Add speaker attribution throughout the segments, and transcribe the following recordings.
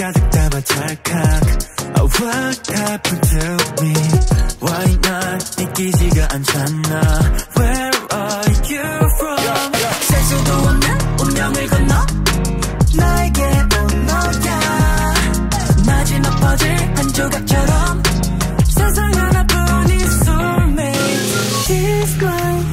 Speaker 1: 가득 담아 찰칵 oh, What happened to me Why not? 느끼지가 않잖아. Where are you from? 세수도 없는 운명을 건너 나에게 온 너야. 마지막 퍼즐 한 조각처럼 세상 하나뿐인 soulmate. She's crying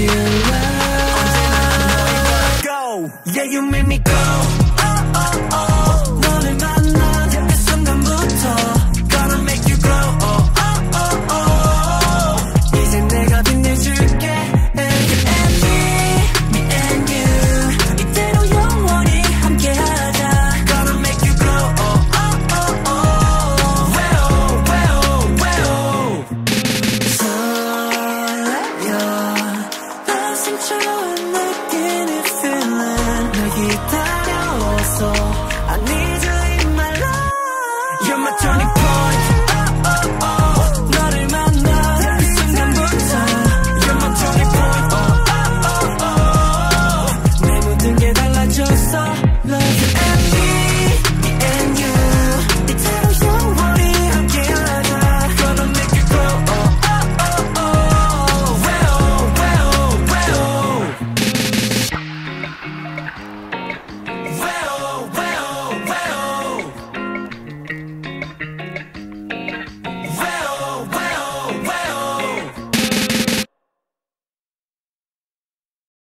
Speaker 1: you.
Speaker 2: Go.
Speaker 1: Yeah, you made me go.